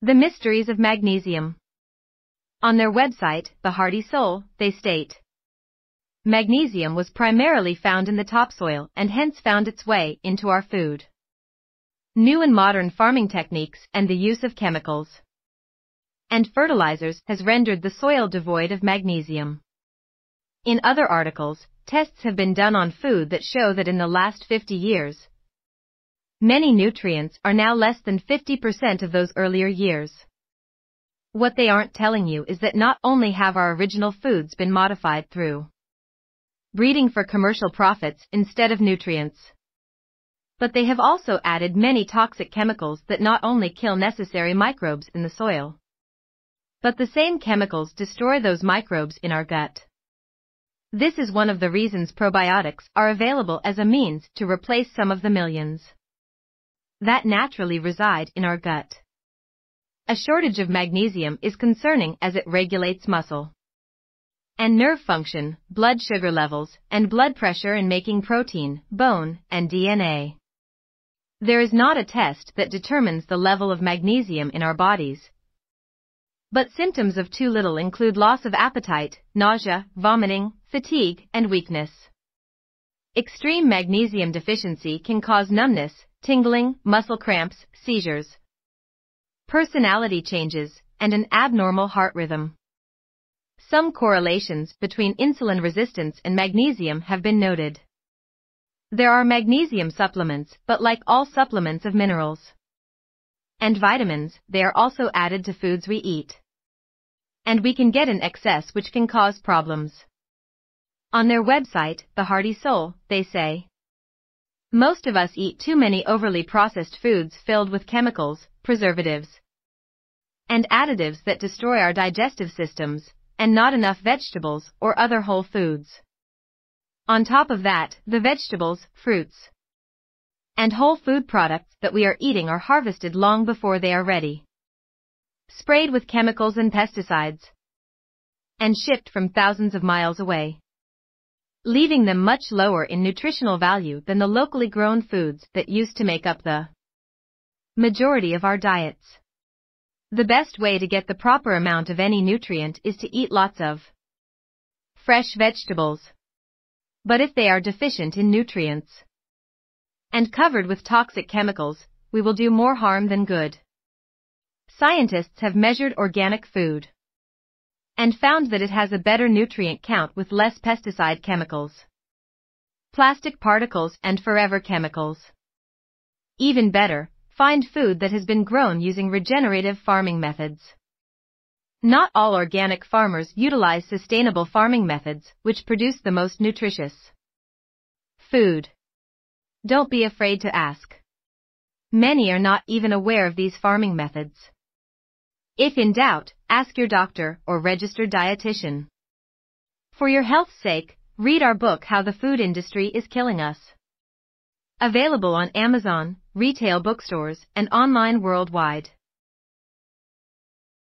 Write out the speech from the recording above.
The Mysteries of Magnesium. On their website, The Hearty Soul, they state Magnesium was primarily found in the topsoil and hence found its way into our food. New and modern farming techniques and the use of chemicals and fertilizers has rendered the soil devoid of magnesium. In other articles, tests have been done on food that show that in the last 50 years, Many nutrients are now less than 50% of those earlier years. What they aren't telling you is that not only have our original foods been modified through breeding for commercial profits instead of nutrients, but they have also added many toxic chemicals that not only kill necessary microbes in the soil, but the same chemicals destroy those microbes in our gut. This is one of the reasons probiotics are available as a means to replace some of the millions that naturally reside in our gut. A shortage of magnesium is concerning as it regulates muscle and nerve function, blood sugar levels, and blood pressure in making protein, bone, and DNA. There is not a test that determines the level of magnesium in our bodies. But symptoms of too little include loss of appetite, nausea, vomiting, fatigue, and weakness. Extreme magnesium deficiency can cause numbness, tingling, muscle cramps, seizures, personality changes, and an abnormal heart rhythm. Some correlations between insulin resistance and magnesium have been noted. There are magnesium supplements, but like all supplements of minerals and vitamins, they are also added to foods we eat. And we can get in excess which can cause problems. On their website, The Hearty Soul, they say, most of us eat too many overly processed foods filled with chemicals, preservatives, and additives that destroy our digestive systems, and not enough vegetables or other whole foods. On top of that, the vegetables, fruits, and whole food products that we are eating are harvested long before they are ready, sprayed with chemicals and pesticides, and shipped from thousands of miles away leaving them much lower in nutritional value than the locally grown foods that used to make up the majority of our diets. The best way to get the proper amount of any nutrient is to eat lots of fresh vegetables. But if they are deficient in nutrients and covered with toxic chemicals, we will do more harm than good. Scientists have measured organic food and found that it has a better nutrient count with less pesticide chemicals, plastic particles, and forever chemicals. Even better, find food that has been grown using regenerative farming methods. Not all organic farmers utilize sustainable farming methods, which produce the most nutritious food. Don't be afraid to ask. Many are not even aware of these farming methods. If in doubt, ask your doctor or registered dietitian. For your health's sake, read our book How the Food Industry is Killing Us. Available on Amazon, retail bookstores, and online worldwide.